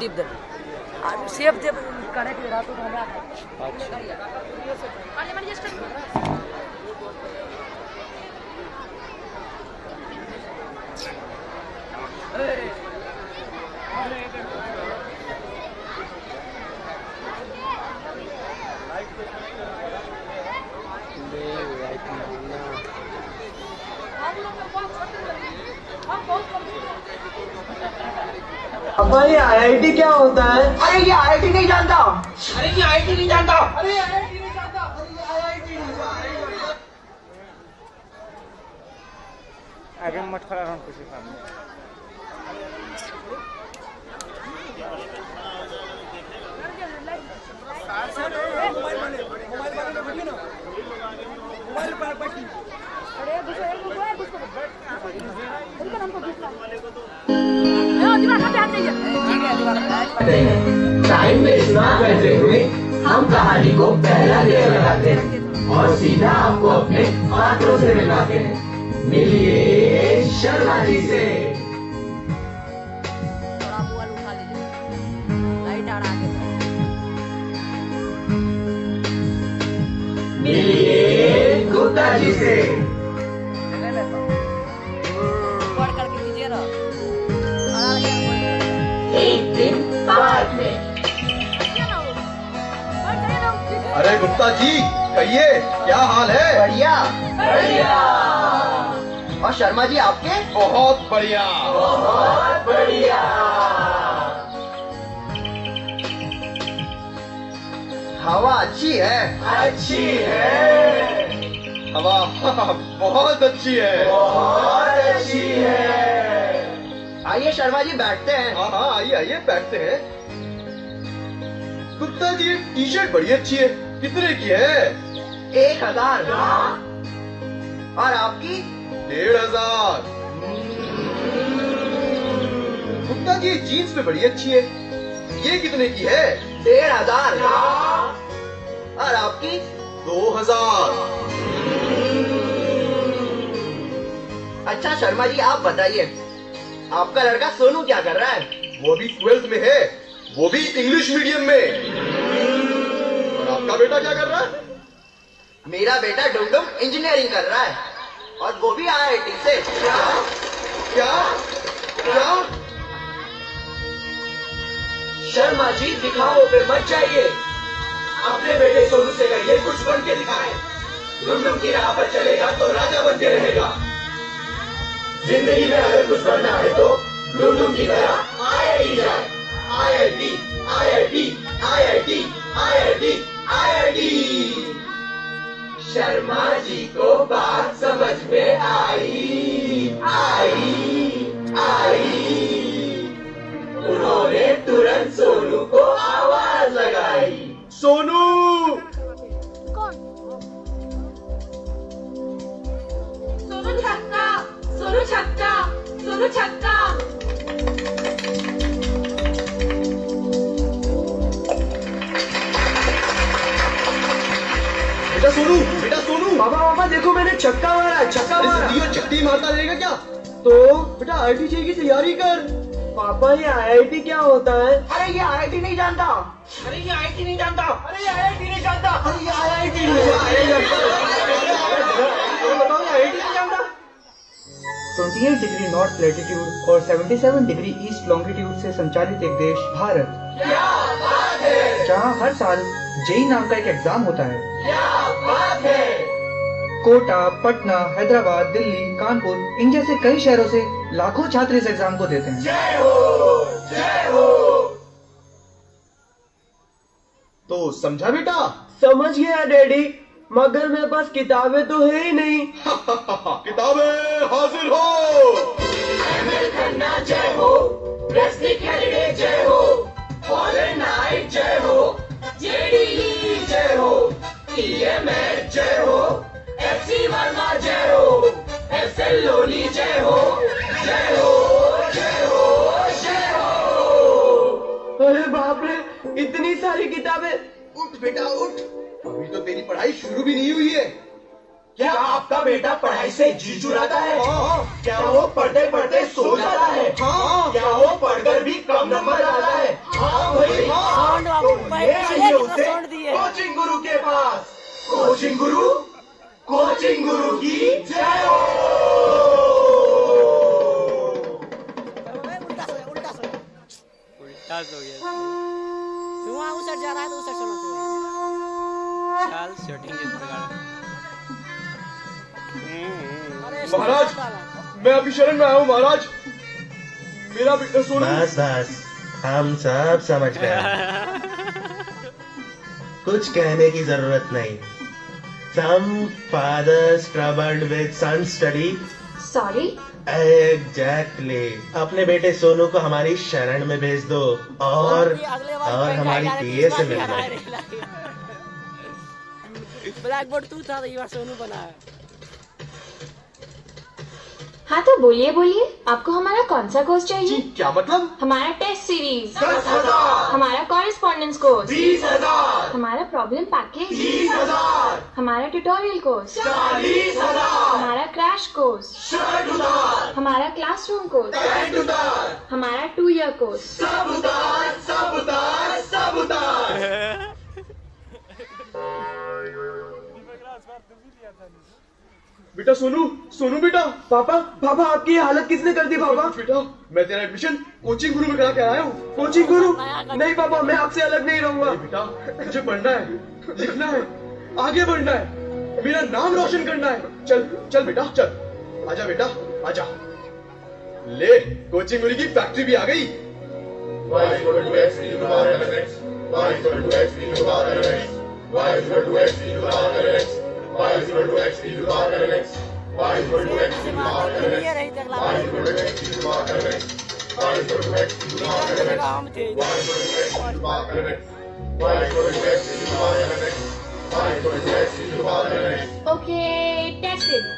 Tip देवे safe जब करे के रहा को हमरा अच्छा हम बहुत पापा आईआईटी क्या होता है? अरे ये आईआईटी नहीं जानता। अरे ये आईआईटी नहीं जानता। अरे आईआईटी नहीं जानता। आगे मत खड़ा रहूँ किसी सामने मोबाइल अरे दूसरा एक मोबाइल दूसरा टाइम वेस्ट ना करते हुए हम कहानी को पहला लेयर लगाते हैं और सीधा आपको अपने पात्रों से मिलाते हैं। मिलिए शर्मा जी से। मिलिए गुप्ता जी से। एक दिन बाद में अरे गुप्ता जी कहिए क्या हाल है? बढ़िया। बढ़िया। और शर्मा जी आपके? बहुत बढ़िया। बहुत बढ़िया। हवा अच्छी है। अच्छी है। हवा बहुत अच्छी है। बहुत अच्छी है। आइए शर्मा जी बैठते हैं। हाँ हाँ आइए आइए बैठते हैं। गुप्ता जी टी शर्ट बड़ी अच्छी है। कितने की है? एक हज़ार। और आपकी? डेढ़ हज़ार। गुप्ता जी जीन्स पे बड़ी अच्छी है। ये कितने की है? डेढ़ हज़ार। और आपकी? दो हज़ार। अच्छा शर्मा जी आप बताइए। आपका लड़का सोनू क्या कर रहा है? वो भी ट्वेल्थ में है। वो भी इंग्लिश मीडियम में। और आपका बेटा क्या कर रहा है? मेरा बेटा डुमडुम इंजीनियरिंग कर रहा है। और वो भी आईआईटी से। क्या? क्या? क्या शर्मा जी दिखाओ पे मत जाइए। अपने बेटे सोनू से कहिए कुछ बन के दिखाए। डुमडुम की राह पर चलेगा तो राजा बन के रहेगा। ज़िंदगी में अगर कुछ बनना है तो डुमडुम की तरह आईआईटी जाए IIT IIT IIT IIT IIT Sharma ji को बात समझ में आई आई आई उन्होंने तुरंत सोनू को आवाज़ लगाई सोनू छक्का मारा छक्का अरे मारा। में छट्टी मारता रहेगा क्या? तो बेटा आईटी की तैयारी कर? पापा ये आईआईटी क्या होता है? अरे ये आईआईटी नहीं जानता। अरे ये आईआईटी नहीं जानता। अरे ये आईआईटी नहीं जानता। अरे ये आईआईटी बताओ ये आईआईटी नहीं जानता। 28 डिग्री नॉर्थ लैटिट्यूड और 77 डिग्री ईस्ट लॉन्गिट्यूड से संचालित एक देश भारत। जहाँ हर साल जेई नाम का एक एग्ज़ाम होता है। कोटा पटना हैदराबाद दिल्ली कानपुर इन जैसे कई शहरों से लाखों छात्र इस एग्ज़ाम को देते हैं। तो समझा बेटा? समझ गया डैडी। मगर मेरे पास किताबें तो है ही नहीं। किताबें हाजिर हो। जय हो। जय हो लोली जय हो जय हो जय हो जय हो। अरे बाप रे इतनी सारी किताबें। उठ बेटा उठ। अभी तो तेरी पढ़ाई शुरू भी नहीं हुई है। क्या आपका बेटा पढ़ाई से जी चुराता है? हाँ।, हाँ। क्या वो पढ़ते पढ़ते सो जाता है? हाँ। क्या वो पढ़कर भी कम नंबर आता है? हाँ, हाँ भाई हाँ। तो ये आइए उसे कोचिंग गुरु के पास। कोचिंग गुरु कोचिंग गुरु की जय हो। उल्टा हो गया। तू वहाँ उस साइड जा रहा है तो उस साइड सोना चाहिए चल शूटिंग इस प्रकार महाराज मैं अभी शरण में आया हूँ महाराज। मेरा बेटा सोनू बस बस। हम सब समझ गए। कुछ कहने की ज़रूरत नहीं। Some fathers troubled with son study sorry exactly अपने बेटे सोनू को हमारी शरण में भेज दो और और हमारी पीए से मिल रहेगा। ब्लैक बोर्ड तू था तो ये बार सोनू बना। है तो बोलिए बोलिए। आपको हमारा कौन सा कोर्स चाहिए? जी, क्या मतलब? हमारा टेस्ट सीरीज़ दस हज़ार। हमारा कॉरेस्पॉन्डेंस कोर्स बीस हज़ार। हमारा प्रॉब्लम पैकेज तीस हज़ार। हमारा ट्यूटोरियल कोर्स चालीस हज़ार। हमारा क्रैश कोर्स शर्ट उतार हमारा क्लासरूम कोर्स पैंट उतार हमारा टू ईयर कोर्स सब उतार सब उतार सब उतार। बेटा सोनू सोनू बेटा। पापा पापा आपकी ये हालत किसने कर दी पापा? बेटा मैं तेरा एडमिशन कोचिंग गुरु में करा के आया हूँ। कोचिंग गुरु नहीं पापा मैं आपसे अलग नहीं रहूँगा। बेटा मुझे पढ़ना है। लिखना है। आगे बढ़ना है। मेरा नाम रोशन करना है। चल चल बेटा चल। आजा बेटा आजा। ले कोचिंग गुरु की फैक्ट्री भी आ गई। Y is equal to x e to the power of x. Y is equal to x e to the power of x. y is equal to x e to the power 11x, y is equal to x e to the power 11x, y is equal to x e to the power 11x, y is equal to x e to the power 11x, y is equal to x e to the power 11x, y is equal to x e to the power 11x, y is equal to x e to the power 11x. Okay, that's it.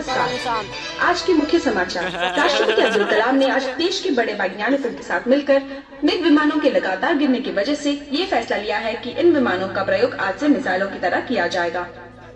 नमस्कार। आज के मुख्य समाचार। राष्ट्रपति अब्दुल कलाम ने आज देश के बड़े वैज्ञानिकों के साथ मिलकर मिग विमानों के लगातार गिरने की वजह से ये फैसला लिया है कि इन विमानों का प्रयोग आज से मिसाइलों की तरह किया जाएगा।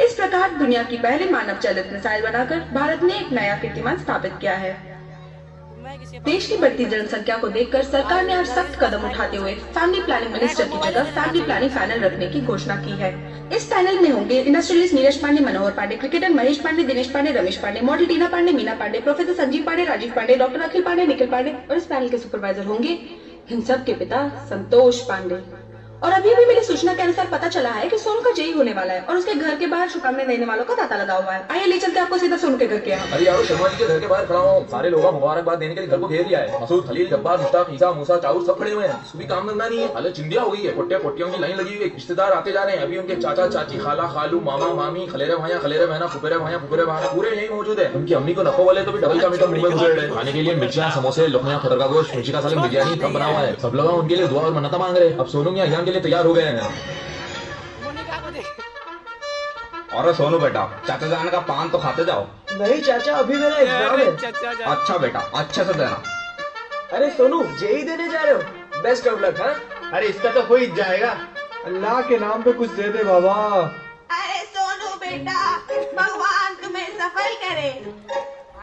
इस प्रकार दुनिया की पहले मानव चलित मिसाइल बनाकर भारत ने एक नया कीर्तिमान स्थापित किया है। देश की बढ़ती जनसंख्या को देखकर सरकार ने आज सख्त कदम उठाते हुए फैमिली प्लानिंग मिनिस्टर की जगह फैमिली प्लानिंग पैनल रखने की घोषणा की है। इस पैनल में होंगे industrialist Neeraj Pandey, Manohar Pandey cricketer Mahesh Pandey, Dinesh Pandey, Ramesh Pandey model Tina Pandey, Meena Pandey professor Sanjeev Pandey, Rajeev Pandey doctor Akhil Pandey, Nikhil Pandey और इस पैनल के सुपरवाइजर होंगे सब के पिता संतोष पांडे। और अभी भी मिली सूचना के अनुसार पता चला है कि सोनू का जेई होने वाला है और उसके घर के बाहर शुभकामनाएँ देने वालों का तांता लगा हुआ है। आइए ले चलते आपको सीधा सोनू के घर के अरे यार, शर्मा जी के घर के बाहर खड़ा हूँ। सारे लोग मुबारकबाद देने के लिए घर को घेर लिया है। मसूद, खलील, जब्बार, मुश्ताक, ईसा, मूसा चाउर सब खड़े हुए हैं। कोई काम धंधा नहीं है। हालत चिंदिया हो गई है। पुट्टे पुट्टियों की लाइन लगी हुई है। रिश्तेदार आते जा रहे हैं। अभी उनके चाचा, चाची, खाला, खालू, मामा, मामी, खलेरे भाया खलेरे बहना फुपेरे भाया फुपेरे भाया पूरे यही मौजूद है। उनकी अम्मी को नफो वाले तो भी डबल का मीठा मुँह में घुसेड़ रहे खाने के लिए मिर्चियाँ, समोसे लुकनिया खतर का गोश्त, मिर्ची का सालन, बिरयानी सब बना हुआ है। सब लोग उनके लिए दुआ और मन्नता मांग रहे अब सोनू अहियान के लिए तैयार हो गए हैं। और सोनू बेटा चाचा जान का पान तो खाते जाओ। नहीं चाचा अभी मेरा एग्ज़ाम है। अच्छा बेटा अच्छे से देना। अरे सोनू जेई देने जा रहे हो? बेस्ट ऑफ़ लक हाँ? अरे इसका तो हो ही जाएगा। अल्लाह के नाम पे कुछ दे दे बाबा। अरे सोनू बेटा भगवान तुम्हें सफल करे।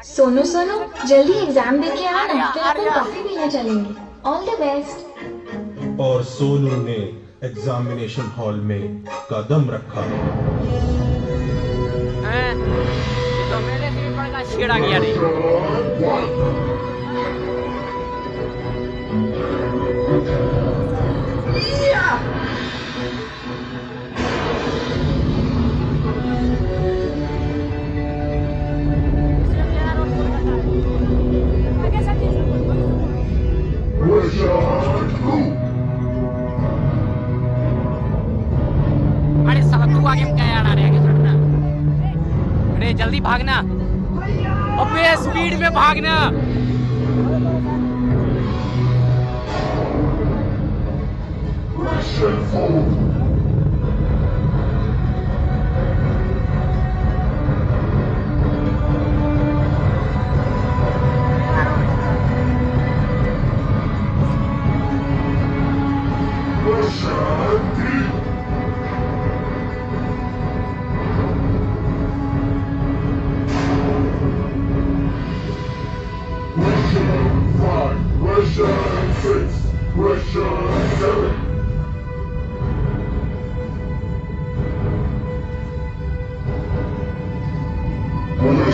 सोनू सोनू जल्दी एग्ज़ाम दे के आना फिर अपन कॉफ़ी पीने चलेंगे। ऑल द बेस्ट और सोनू ने एग्जामिनेशन हॉल में कदम रखा? तो मेरे का छेड़ा गया रे में भागना।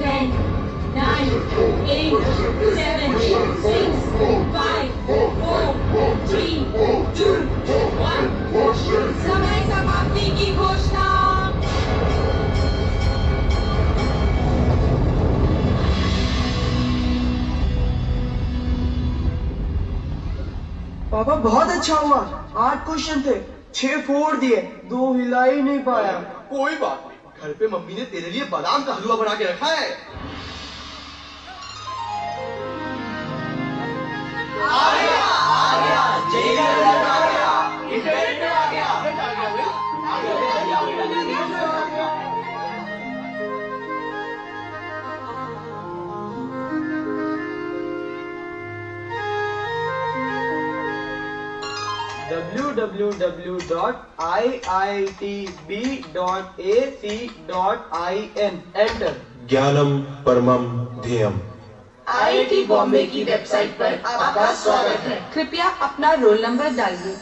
10, 9, 8, 7, 6, 5, 4, 3, 2, 1. पापा बहुत अच्छा हुआ। आठ क्वेश्चन थे। छह फोड़ दिए। दो हिला ही नहीं पाया। कोई बात घर पे मम्मी ने तेरे लिए बादाम का हलवा बना के रखा है। www.iitb.ac.in एंटर ज्ञानम परमम ध्येयम। आईआईटी बॉम्बे की वेबसाइट पर आपका स्वागत है। कृपया अपना रोल नंबर डालिए।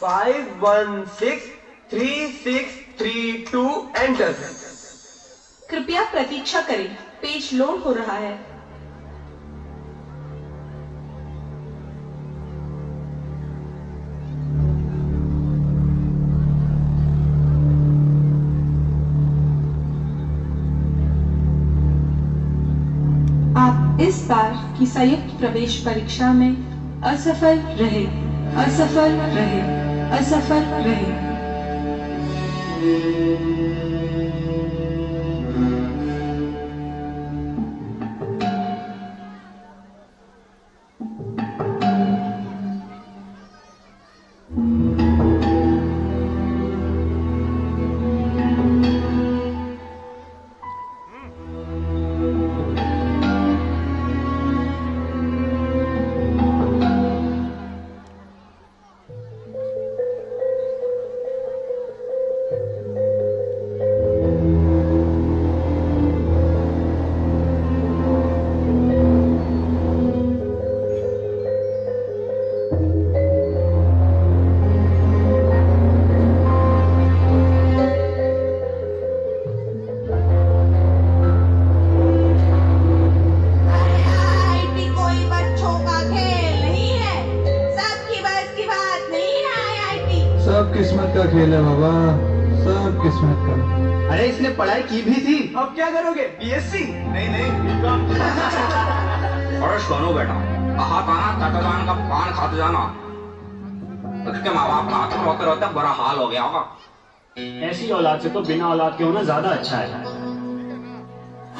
Five one six three six three two enter कृपया प्रतीक्षा करें। पेज लोड हो रहा है। इस बार की संयुक्त प्रवेश परीक्षा में असफल रहे असफल रहे असफल रहे। इसने की भी थी। अब क्या करोगे? बीएससी नहीं नहीं और सुनो बेटा कहा जान का पान खाते जाना। उसके माँ बाप का हाथ रोते रोते बड़ा हाल हो गया होगा। ऐसी औलाद से तो बिना औलाद के होना ज़्यादा अच्छा है।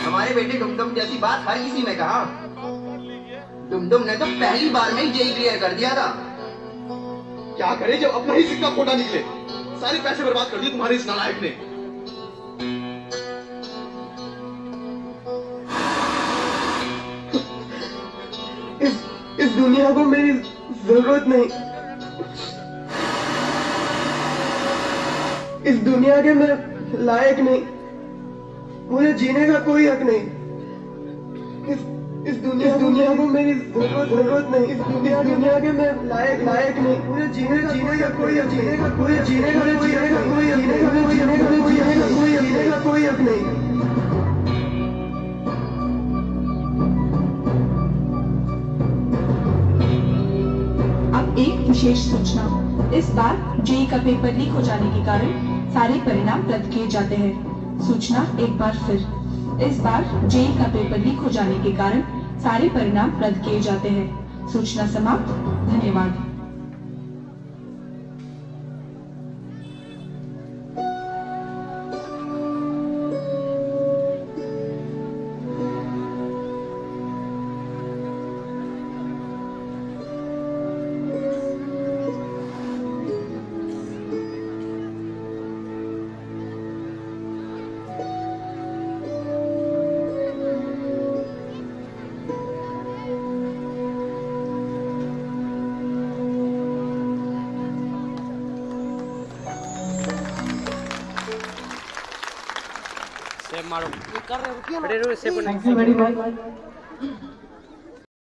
हमारे बेटे डुमडुम जैसी बात हर किसी ने कहा। डुमडुम ने तो पहली बार में ही जेई क्लियर कर दिया था। क्या करे जब अपना ही सिक्का खोटा निकले? सारे पैसे बर्बाद कर दिए तुम्हारे इस नालायक ने। इस दुनिया को मेरी ज़रूरत नहीं। इस दुनिया के मैं लायक नहीं। मुझे जीने का कोई हक नहीं। इस इस दुनिया दुनिया को मेरी ज़रूरत ज़रूरत नहीं। इस दुनिया दुनिया के मैं लायक लायक नहीं। मुझे जीने जीने का कोई जीने का कोई जीने का जीने का कोई जीने का कोई जीने का कोई जीने का कोई जीने का कोई हक नहीं। एक विशेष सूचना। इस बार जेई का पेपर लीक हो जाने के कारण सारे परिणाम रद्द किए जाते हैं। सूचना एक बार फिर। इस बार जेई का पेपर लीक हो जाने के कारण सारे परिणाम रद्द किए जाते हैं। सूचना समाप्त। धन्यवाद। मारो। ये कर रहे हो रुकिए अरे रो से थैंक यू वेरी मच